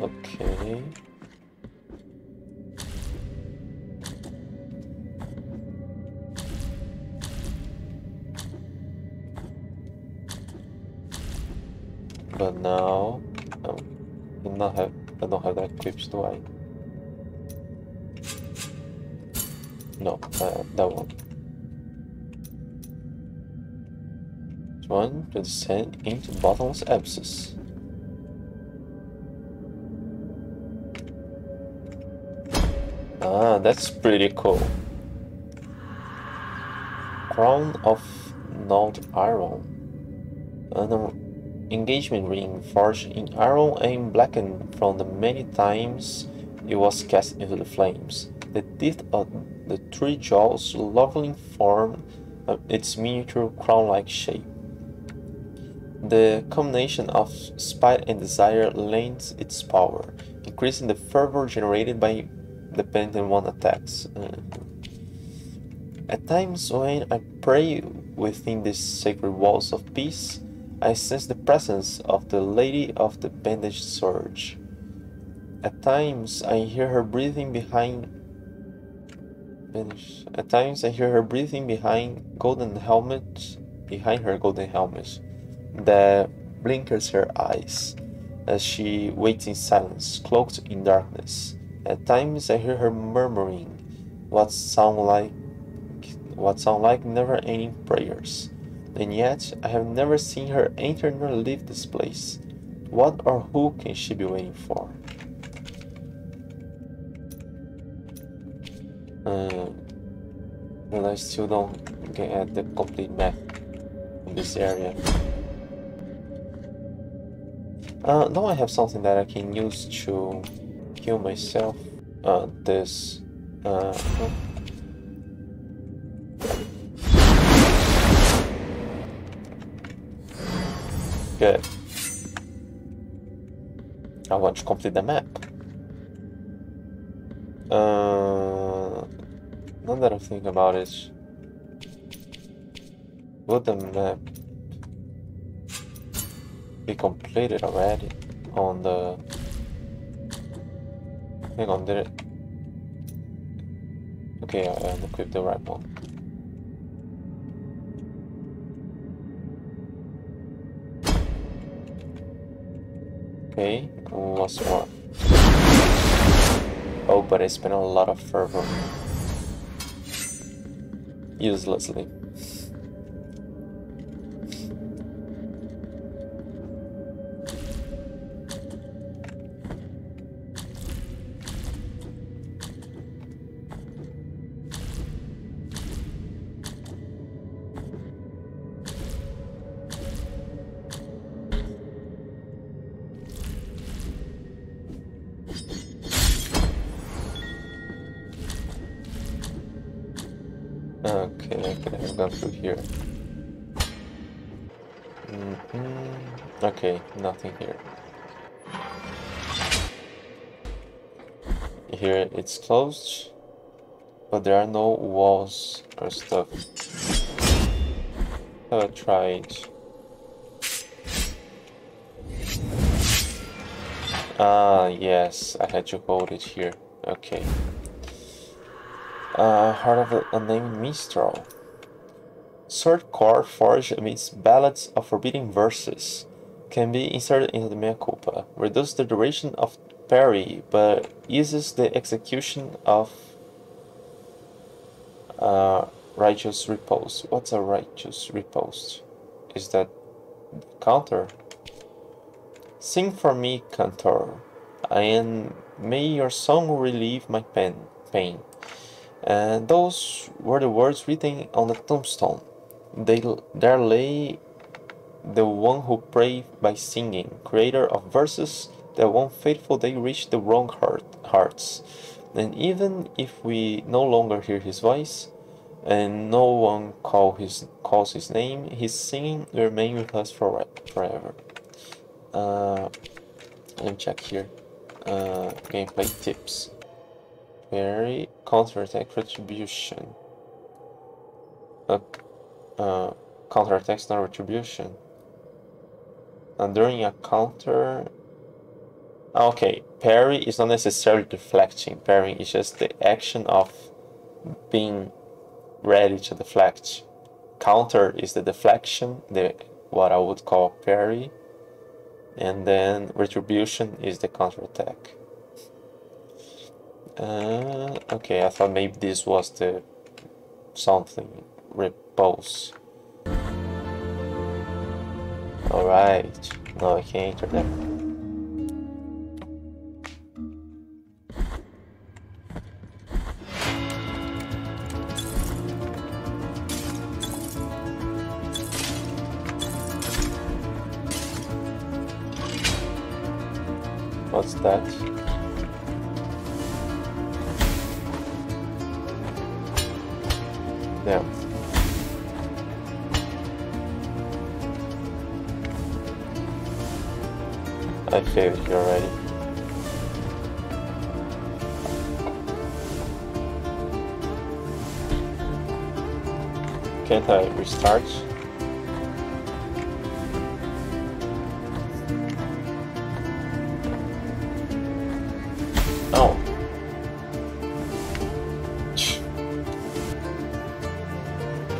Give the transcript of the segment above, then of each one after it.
Okay. But now, um, I not have. I don't have that equipped, do I? No, uh, that one. One to descend into bottomless abysses. Ah, that's pretty cool. Crown of Gnawed Iron. An engagement ring forged in iron and blackened from the many times it was cast into the flames. The teeth of the three jaws lovingly form its miniature crown-like shape. The combination of spite and desire lends its power, increasing the fervor generated by the penitent one attacks. Uh, at times when I pray within these sacred walls of peace, I sense the presence of the Lady of the Bandaged Surge. At times I hear her breathing behind at times I hear her breathing behind golden helmet behind her golden helmet that blinkers her eyes as she waits in silence, cloaked in darkness. At times I hear her murmuring what sound like what sound like never-ending prayers. And yet I have never seen her enter nor leave this place. What or who can she be waiting for? Uh, well, I still don't get the complete map in this area. Uh, now I have something that I can use to heal myself. Uh, this. Uh, Good. I want to complete the map. Uh, now that I think about it, would the map be completed already on the... Hang on, did it? Okay, I unequipped the right one. Okay, what's more? Oh, but I spent a lot of fervor. Uselessly. Here. Here it's closed, but there are no walls or stuff. Have I tried? Ah, yes, I had to hold it here. Okay. Uh, heart of a unnamed minstrel. Sword core forged amidst ballads of forbidding verses can be inserted into the mea culpa. Reduce the duration of parry, but eases the execution of uh, righteous repose. What's a righteous repose? Is that counter? Sing for me, cantor, and may your song relieve my pen, pain. And those were the words written on the tombstone. They, there lay the one who prayed by singing, creator of verses that one faithful day reach the wrong heart, hearts. And even if we no longer hear his voice, and no one call his, calls his name, his singing will remain with us for, forever. Uh, let me check here. Uh, gameplay tips. Very counterattack retribution. Uh, uh, counterattack not retribution. And during a counter, Okay, parry is not necessarily deflecting. Parrying is just the action of being ready to deflect. Counter is the deflection, the what I would call parry, and then retribution is the counterattack. Uh, okay, I thought maybe this was the something repose. Alright, No, I can't enter there.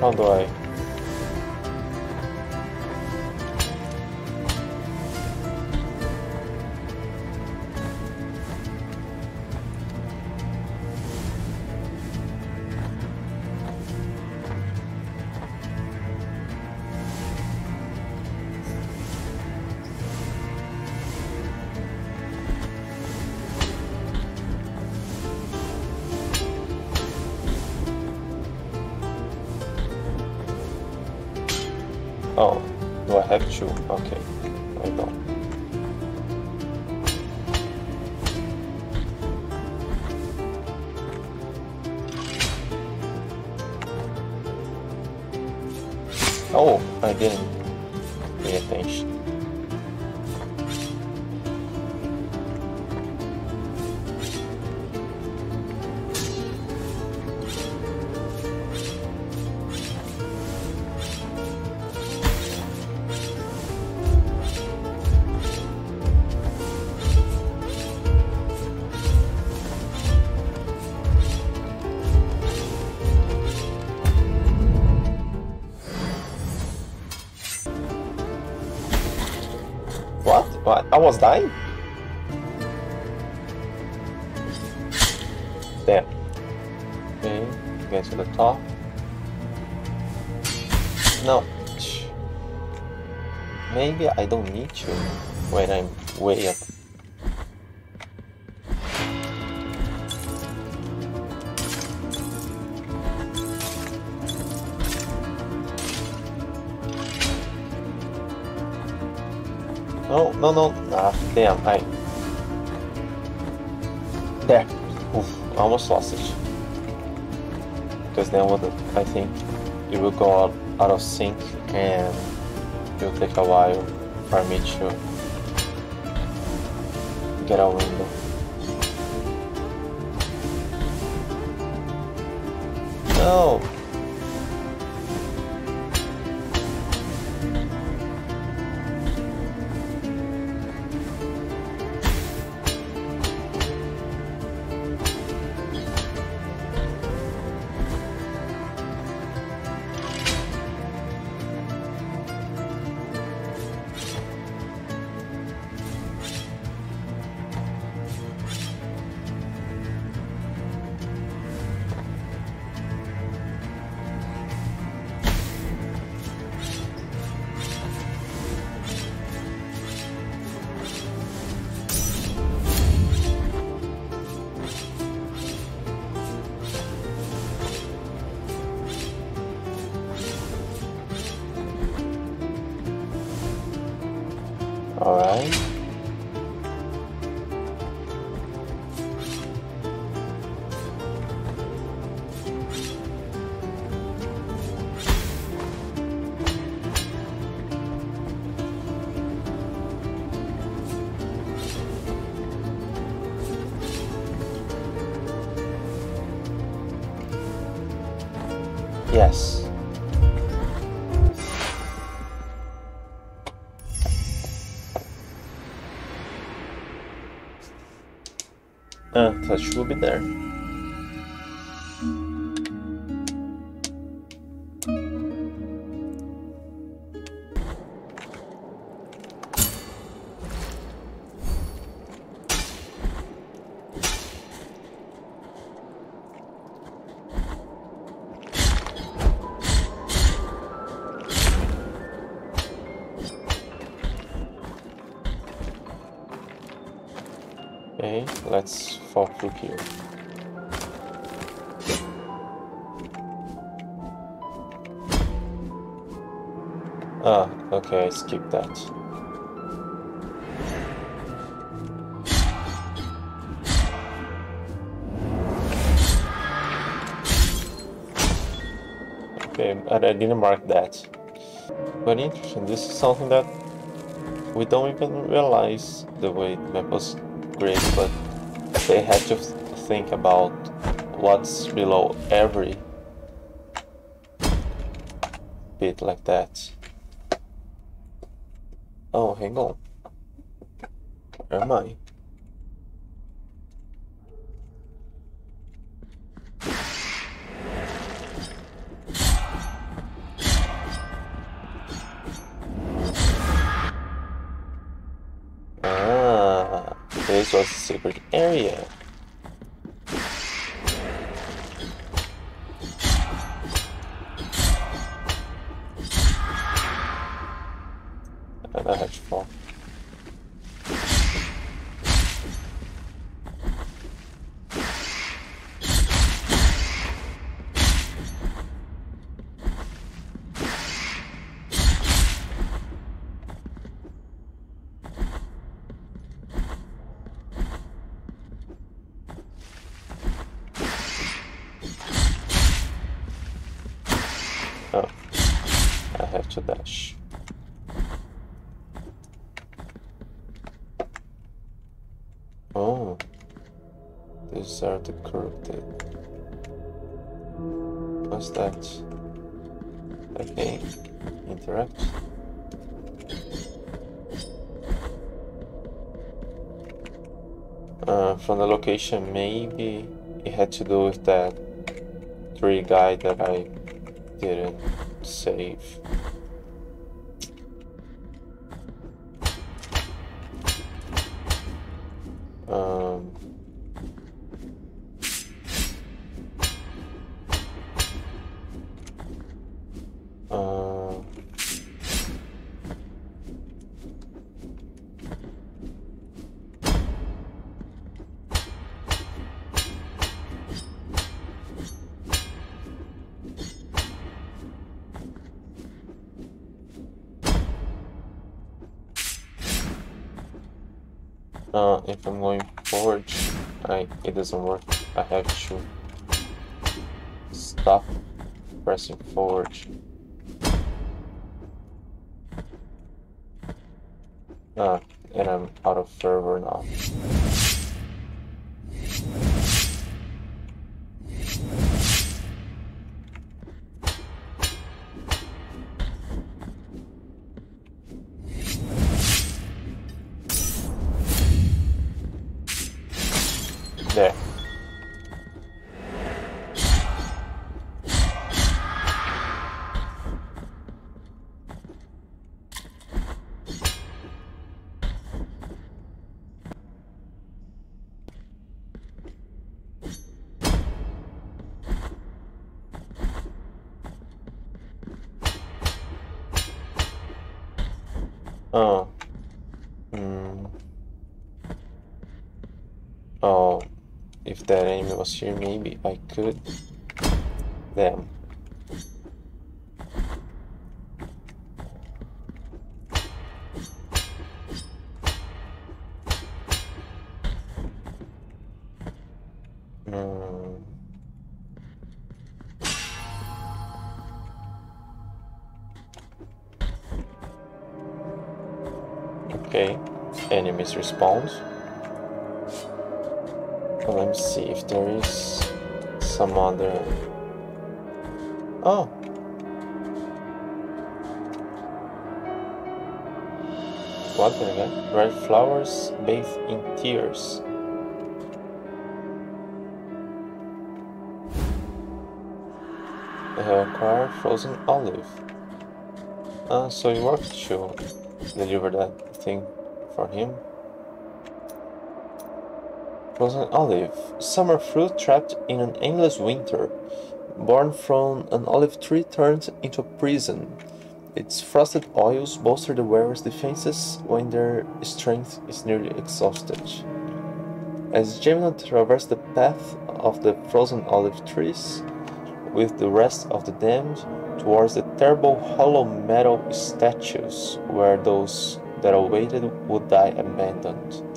今对。Was dying? There. Mm, okay, get to the top. No. Maybe I don't need to when I'm way up No, no, no. Ah, damn. I. There. Oof, almost lost it. Because then what I think it will go out, out of sync and it will take a while for me to get a window. No! Uh, touch will be there. I that. Okay, but I didn't mark that. But interesting, this is something that we don't even realize the way the map was great, but they had to think about what's below every bit like that. Oh, hang on. Where am I? Ah, this was a secret area. To. Oh, these are the corrupted. What's that? Okay, interact. Uh, from the location, maybe it had to do with that tree guy that I didn't save. If I'm going forward, I, it doesn't work. I have to stop pressing forward. Uh, and I'm out of fervor now. There. If that enemy was here, maybe I could. Damn. Hmm. Okay, enemies respawns let me see if there is some other... Oh! What the heck? Dried flowers bathed in tears. I have acquired frozen olive. Ah, so you worked to deliver that thing for him. Frozen olive, summer fruit trapped in an endless winter, born from an olive tree turned into a prison. Its frosted oils bolster the wearer's defenses when their strength is nearly exhausted. As Gemino traversed the path of the frozen olive trees, with the rest of the damned, towards the terrible hollow metal statues where those that awaited would die abandoned.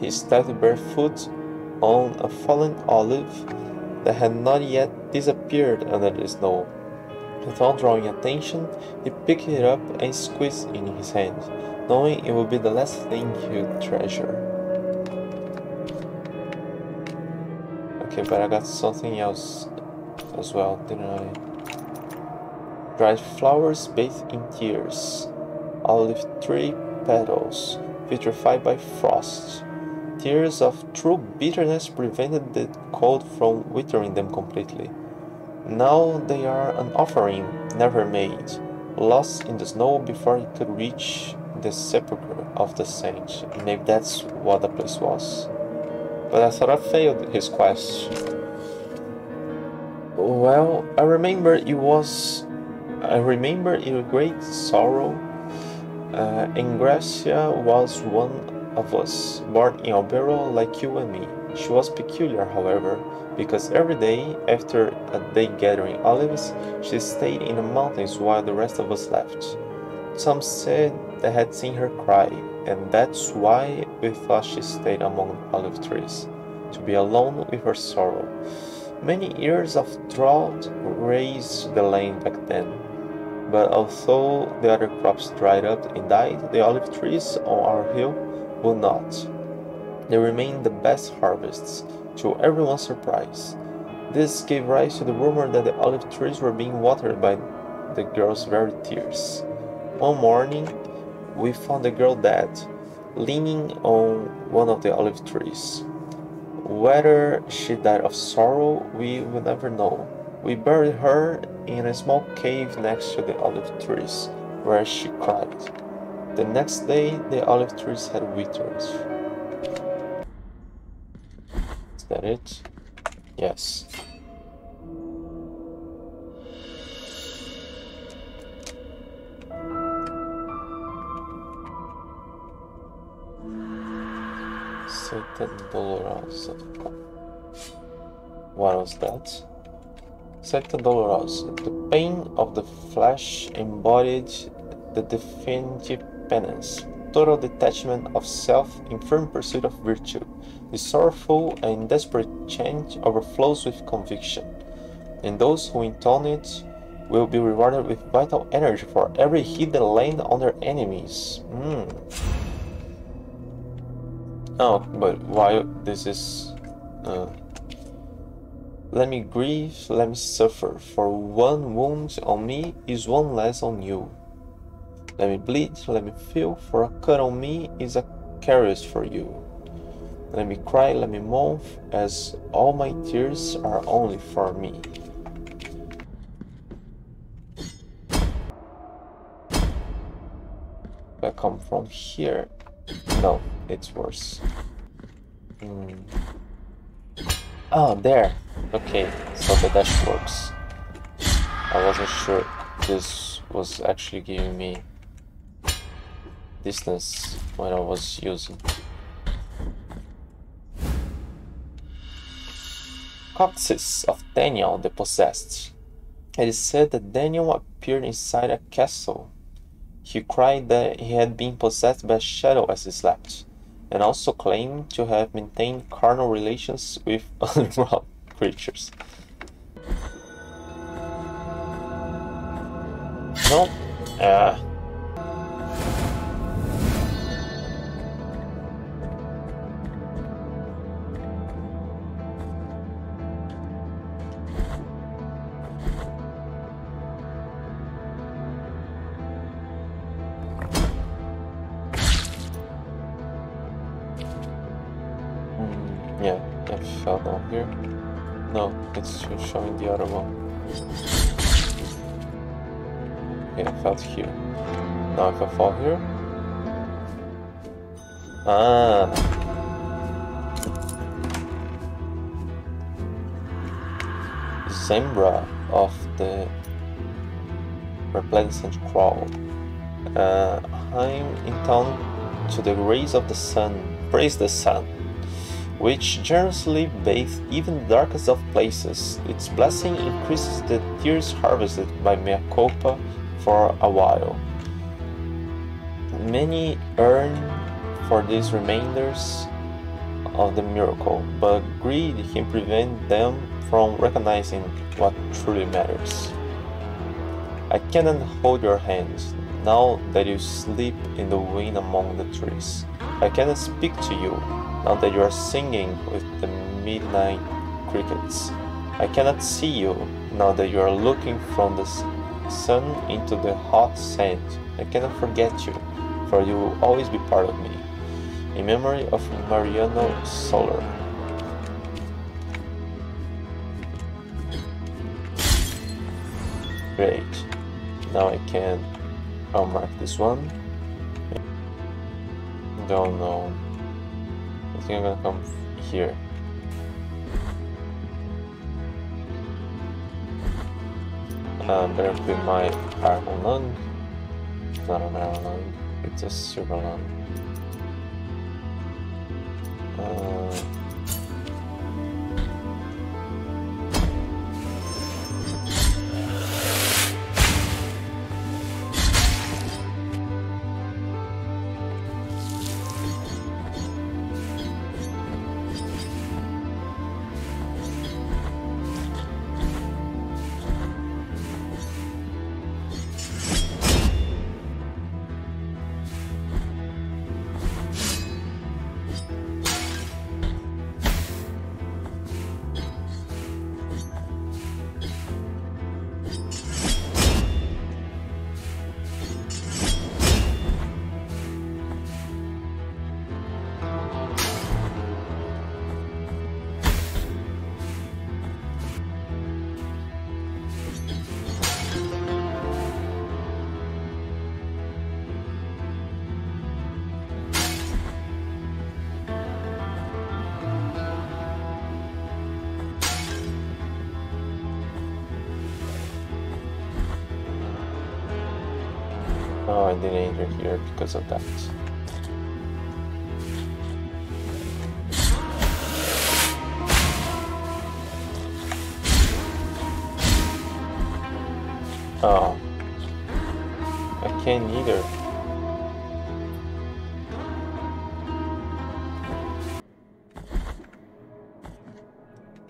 He stepped barefoot on a fallen olive that had not yet disappeared under the snow. Without drawing attention, he picked it up and squeezed it in his hand, knowing it would be the last thing he would treasure. Okay, but I got something else as well, didn't I? Dried flowers bathed in tears. Olive tree petals vitrified by frost. Tears of true bitterness prevented the cold from withering them completely. Now they are an offering never made, lost in the snow before it could reach the sepulchre of the saint. Maybe that's what the place was but I thought I failed his quest. Well, I remember it was. I remember in great sorrow. Uh, Ingracia was one of us, born in Albero like you and me. She was peculiar, however, because every day, after a day gathering olives, she stayed in the mountains while the rest of us left. Some said they had seen her cry, and that's why we thought she stayed among olive trees, to be alone with her sorrow. Many years of drought raised the land back then, but although the other crops dried up and died, the olive trees on our hill would not. They remained the best harvests, to everyone's surprise. This gave rise to the rumor that the olive trees were being watered by the girl's very tears. One morning, we found the girl dead, leaning on one of the olive trees. Whether she died of sorrow, we will never know. We buried her in a small cave next to the olive trees, where she cried. The next day, the olive trees had withered. Is that it? Yes. Saeta Dolorosa. What was that? Saeta Dolorosa. The pain of the flesh embodied the definitive penance, total detachment of self in firm pursuit of virtue. The sorrowful and desperate chant overflows with conviction, and those who intone it will be rewarded with vital energy for every hit they land on their enemies. Mm. Oh, but why this is... Uh, let me grieve, let me suffer, for one wound on me is one less on you. Let me bleed, let me feel, for a cut on me is a caress for you. Let me cry, let me moan, as all my tears are only for me. I come from here. No, it's worse. Mm. Oh, there. Okay, so the dash works. I wasn't sure this was actually giving me distance when I was using. Coccyx of Daniel the Possessed. It is said that Daniel appeared inside a castle he cried that he had been possessed by a shadow as he slept, and also claimed to have maintained carnal relations with unbrought creatures. No. Uh, Yeah, I fell down here. No, it's just showing the other one. Yeah, I felt here. Now if I fall here... Ah! Zambra of the Resplendent Crown. Uh, I'm in town to the rays of the sun, praise the sun, which generously bathes even the darkest of places. Its blessing increases the tears harvested by mea culpa for a while. Many earn for these remainders of the miracle, but greed can prevent them from recognizing what truly matters. I cannot hold your hands now that you sleep in the wind among the trees. I cannot speak to you now that you are singing with the midnight crickets. I cannot see you now that you are looking from the sun into the hot sand. I cannot forget you, for you will always be part of me. In memory of Mariano Solar. Great. Now I can unmark this one. Don't know. Think I'm gonna come here. Um, better put my iron lung. It's not an iron lung, it's a super lung. Uh, I didn't here because of that. Oh. I can't either.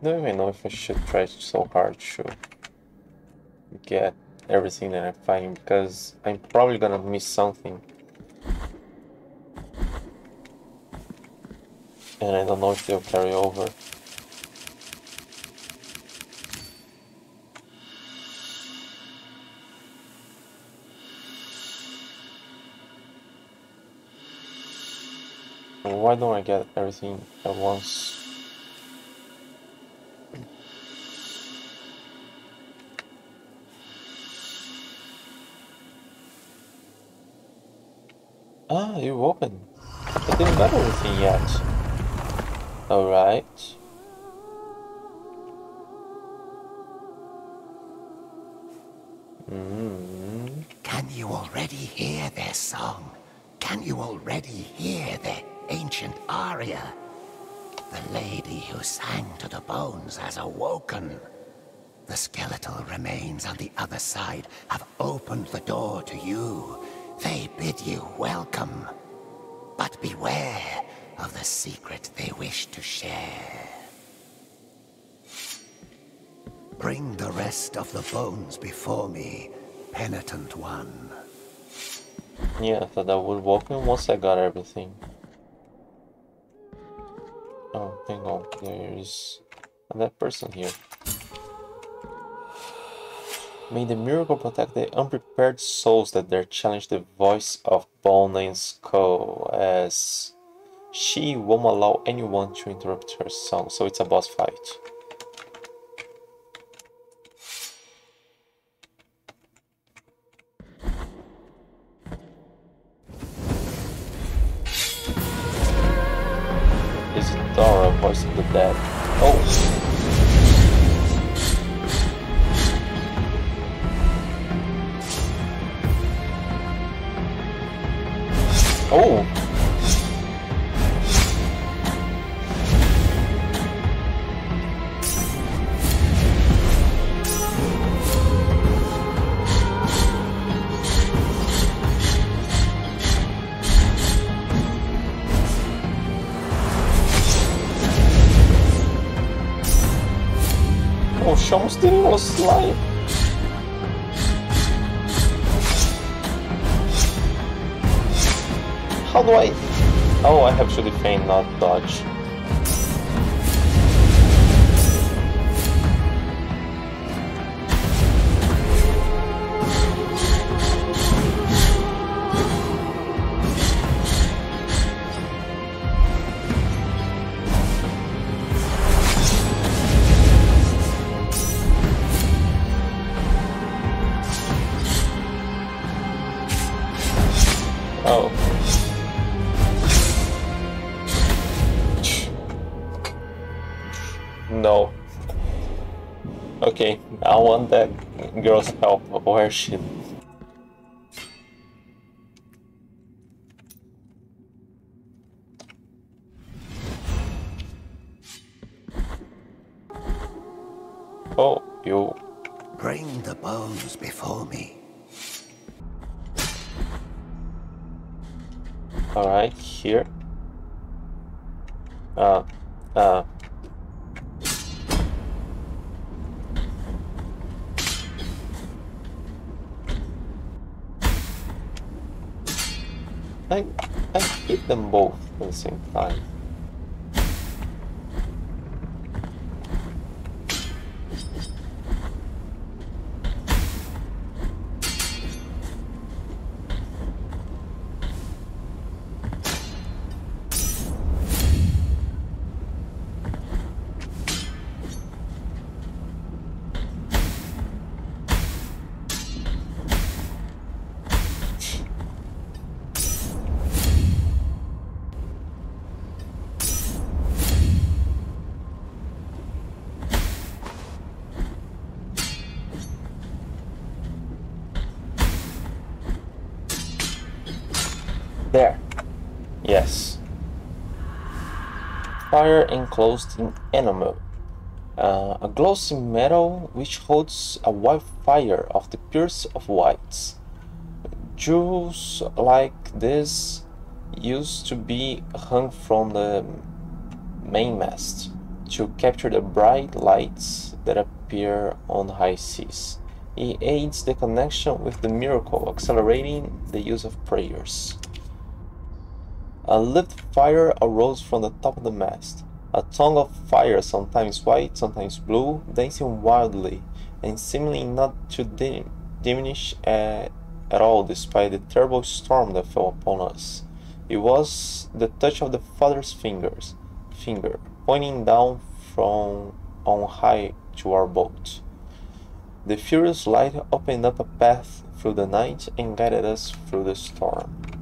don't even know if I should try so hard to get everything that I find because I'm probably gonna miss something. And I don't know if they'll carry over. Why don't I get everything at once? Ah, you open. I didn't got anything yet. Alright. Mm. Can you already hear their song? Can you already hear their ancient aria? The lady who sang to the bones has awoken. The skeletal remains on the other side have opened the door to you. They bid you welcome. But beware of the secret they wish to share. Bring the rest of the bones before me, penitent one. Yeah, I thought that would welcome once I got everything. Oh, hang on. There's that person here. May the miracle protect the unprepared souls that dare challenge the voice of Bone and Skull, as she won't allow anyone to interrupt her song, so it's a boss fight. Oh! O chãos dele no do I... Oh, I have to defend, not dodge. Oh. No. Okay, I want that girl's help. Where is she? Oh, you. Bring the bones before me. Alright, here. Uh, uh. I, I hit them both at the same time. Yes. Fire enclosed in enamel. Uh, a glossy metal which holds a white fire of the purest of whites. Jewels like this used to be hung from the mainmast to capture the bright lights that appear on high seas. It aids the connection with the miracle, accelerating the use of prayers. A lit fire arose from the top of the mast, a tongue of fire, sometimes white, sometimes blue, dancing wildly, and seemingly not to dim- diminish at, at all despite the terrible storm that fell upon us. It was the touch of the Father's fingers, finger, pointing down from on high to our boat. The furious light opened up a path through the night and guided us through the storm.